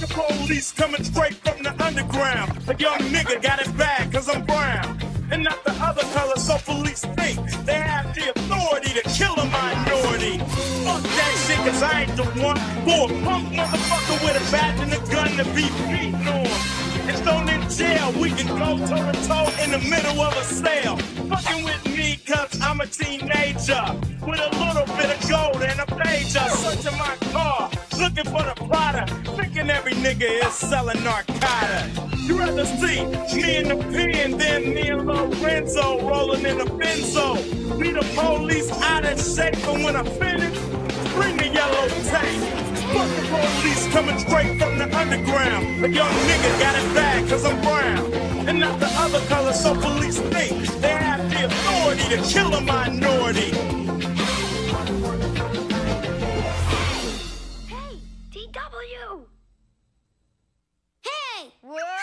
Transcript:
the police coming straight from the underground. A young nigga got it bad cause I'm brown. And not the other color, so police think they have the authority to kill a minority. Fuck that shit, cause I ain't the one for a punk motherfucker with a badge and a gun to be beaten on. And thrown in jail, we can go toe to toe in the middle of a sale. Fucking with me, cause I'm a teenager. With a little bit of gold and a pager. Searching my looking for the plotter. Thinking every nigga is selling narcotics. You rather see me in the pen than me and Lorenzo rolling in the benzo. Be the police out of shape, but when I finish, bring the yellow tape. Fuck the police coming straight from the underground. A young nigga got it bad cause I'm brown. And not the other color, so police think they have the authority to kill a minority. Whoa!